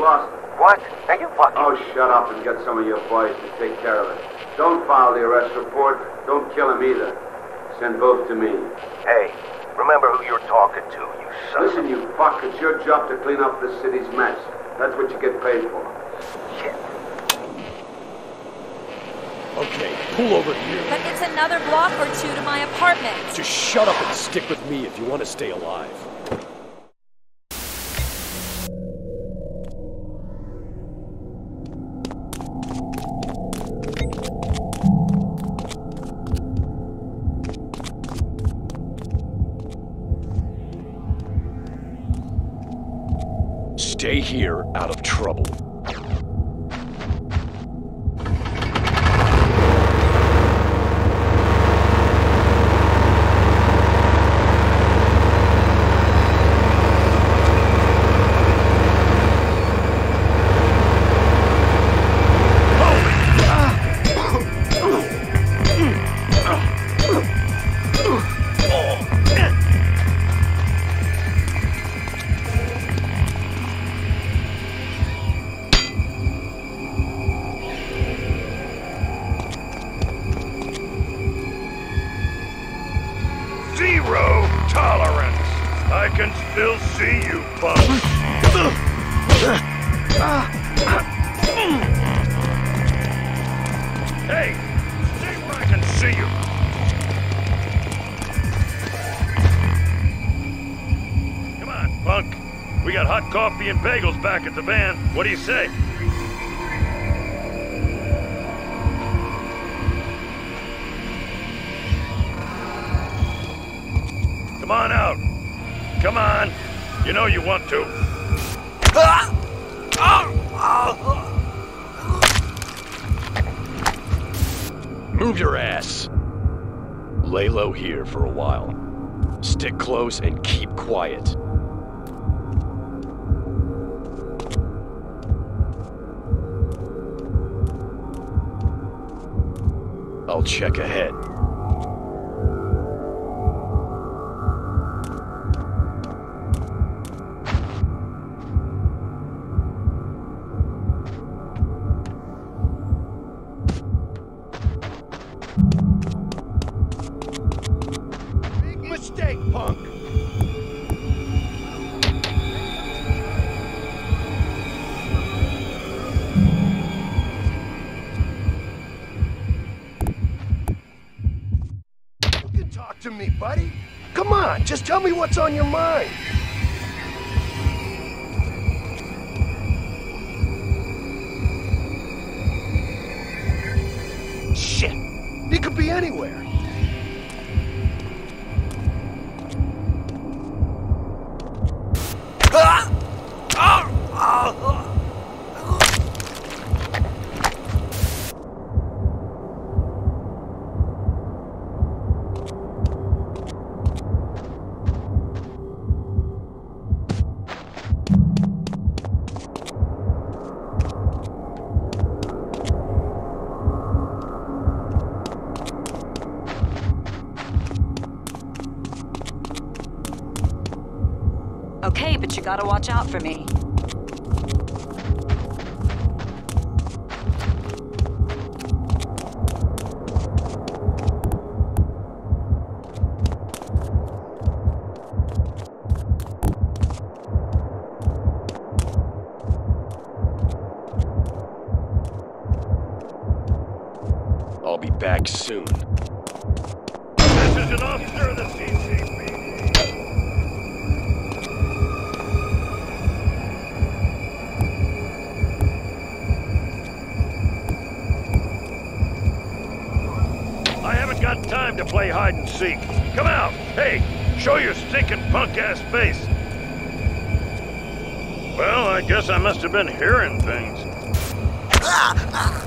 lost it. What? Are you fucking... Oh, shut up and get some of your boys to take care of it. Don't file the arrest report. Don't kill him either. Send both to me. Hey, remember who you're talking to, you son Listen, you fuck, it's your job to clean up this city's mess. That's what you get paid for. Shit. Okay, pull over here. But it's another block or two to my apartment. Just shut up and stick with me if you want to stay alive. Stay here out of trouble. Got hot coffee and bagels back at the van. What do you say? Come on out. Come on. You know you want to. Move your ass. Lay low here for a while. Stick close and keep quiet. I'll check ahead. To me, buddy. Come on, just tell me what's on your mind. Shit. he could be anywhere. Gotta watch out for me. I'll be back soon. This is an officer of the CCP. I haven't got time to play hide and seek. Come out. Hey, show your stinking punk ass face. Well, I guess I must have been hearing things. Ah, ah.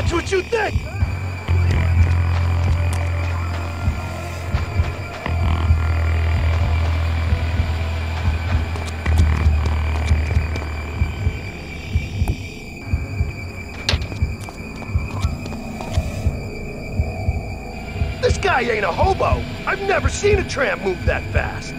That's what you think! This guy ain't a hobo. I've never seen a tramp move that fast.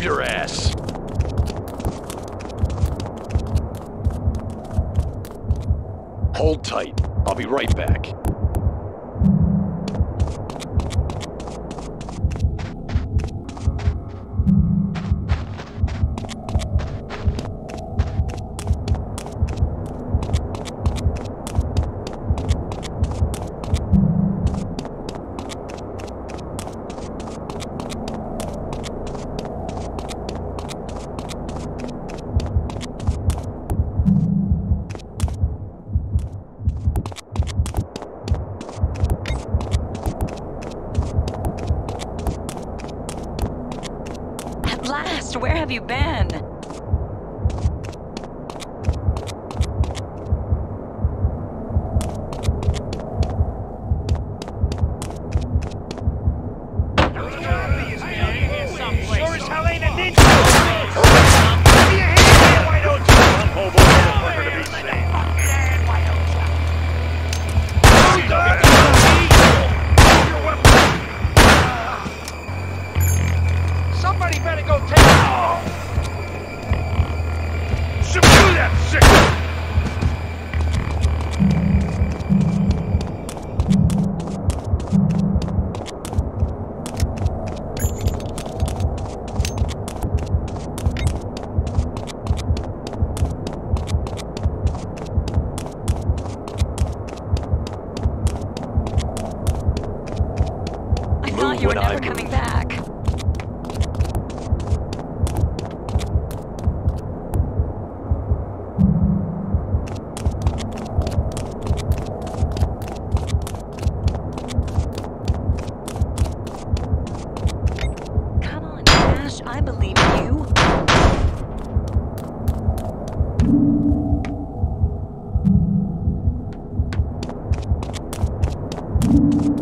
Move your ass. Hold tight. I'll be right back.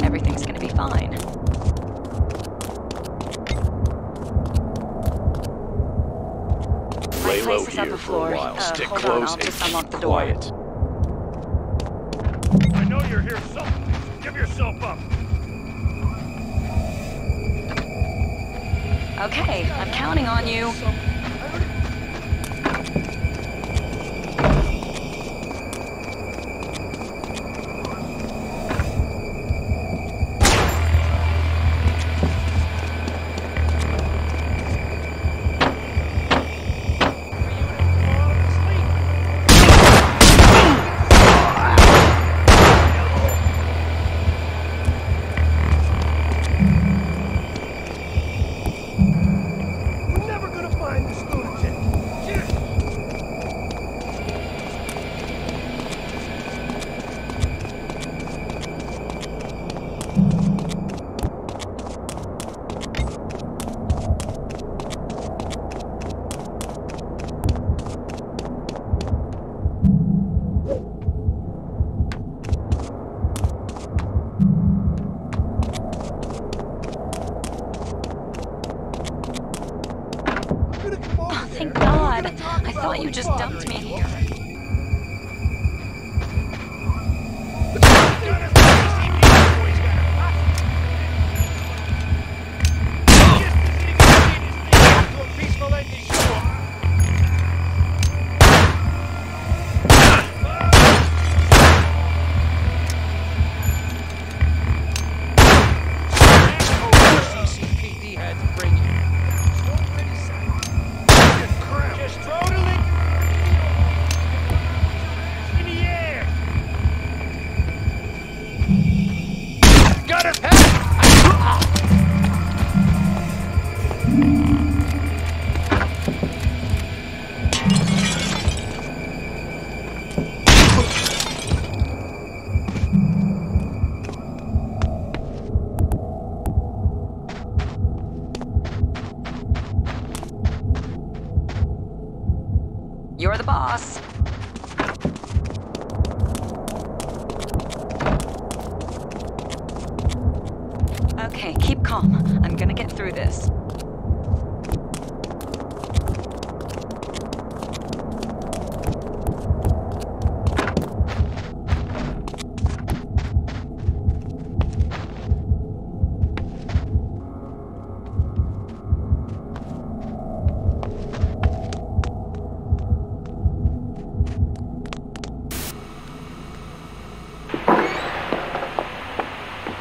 Everything's gonna be fine. Lay low place is up here for a while. Uh, Stick hold on, close I'll and just keep unlock the door. quiet. I know you're here somewhere. Give yourself up. Okay, I'm counting on you.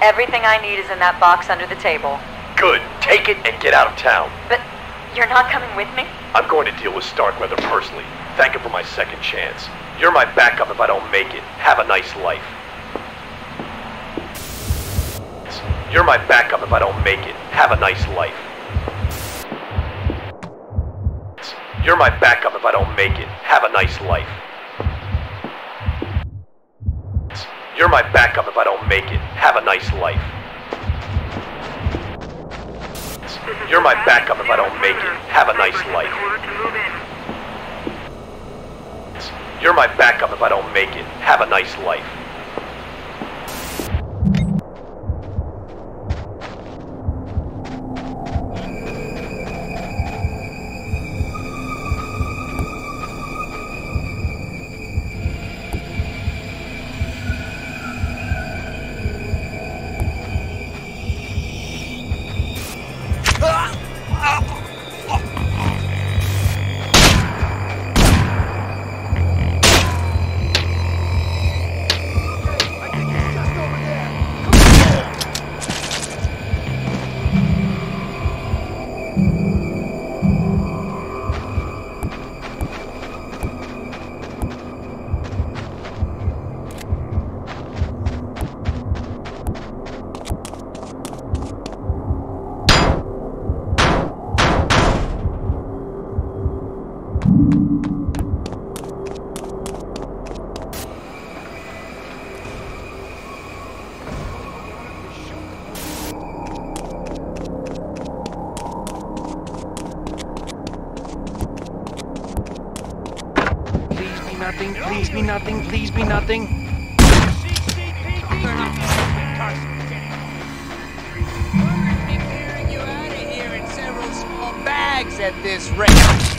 Everything I need is in that box under the table. Good. Take it and get out of town. But you're not coming with me? I'm going to deal with Starkweather personally. Thank him for my second chance. You're my backup if I don't make it. Have a nice life. You're my backup if I don't make it. Have a nice life. You're my backup if I don't make it. Have a nice life. You're my backup if I don't make it. Have a nice life. You're my backup if I don't make it. Have a nice life. You're my backup if I don't make it. Have a nice life. At this rate.